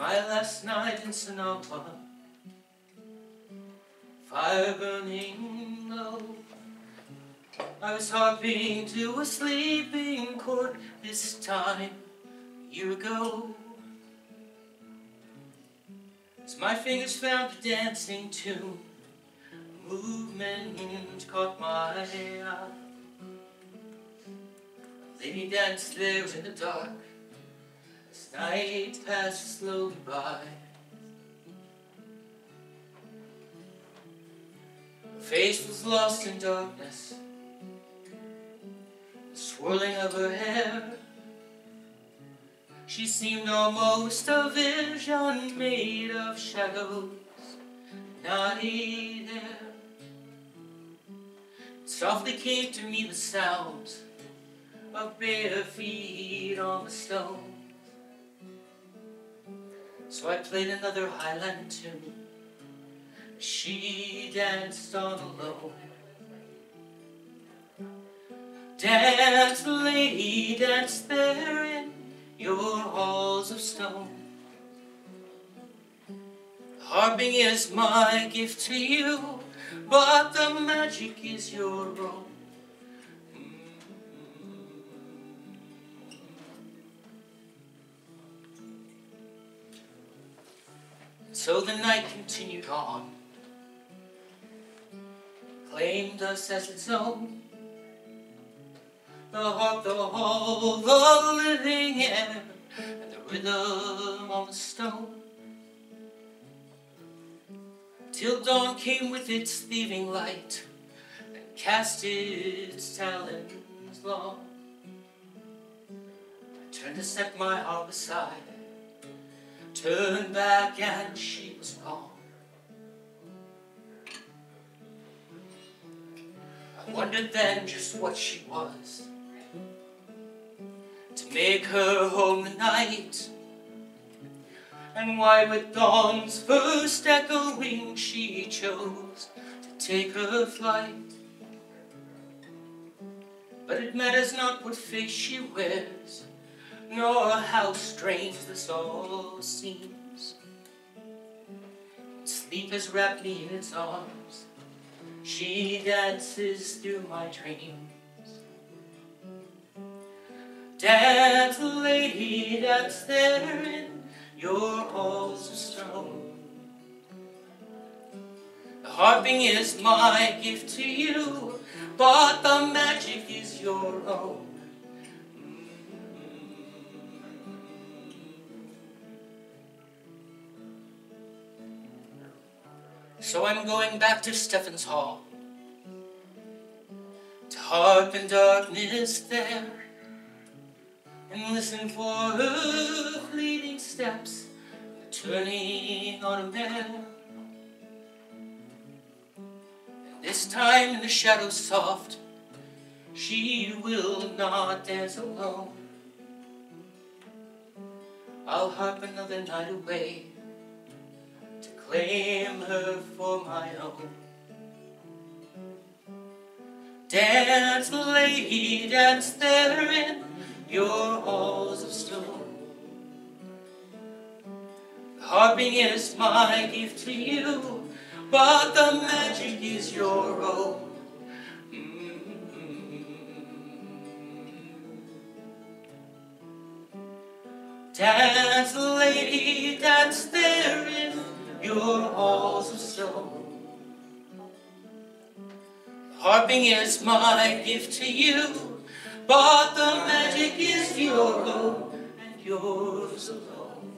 last night in Sonoma. Fire burning low. I was harping to a sleeping chord this time year ago. As my fingers found the dancing tune, movement caught my eye. Lady danced there in the dark night passed slowly by. Her face was lost in darkness, the swirling of her hair. She seemed almost a vision made of shadows, naughty there. Softly came to me the sounds of bare feet on the stones. So I played another Highland tune. She danced on alone. Dance, lady, dance there in your halls of stone. Harping is my gift to you, but the magic is your own. So the night continued on, claimed us as its own. The harp, the hall, the living air, and the rhythm on the stone. Till dawn came with its thieving light and cast its talons long. I turned to set my harp aside Turned back and she was gone. I wondered then just what she was to make her home the night. And why with dawn's first echoing she chose to take her flight. But it matters not what face she wears nor how strange this all seems. Sleep has wrapped me in its arms. She dances through my dreams. Dance, lady, dance there in your halls of stone. The harping is my gift to you, but the magic is your own. So I'm going back to Stephen's Hall to harp in darkness there and listen for her fleeting steps turning on a mare. And this time in the shadows soft, she will not dance alone. I'll harp another night away claim her for my own. Dance, lady, dance there in your halls of stone. The harping is my gift to you, but the magic is your own. Mm-hmm. Dance, lady, dance there in your oh, halls of stone. Harping is my gift to you, but the magic is your own and yours alone.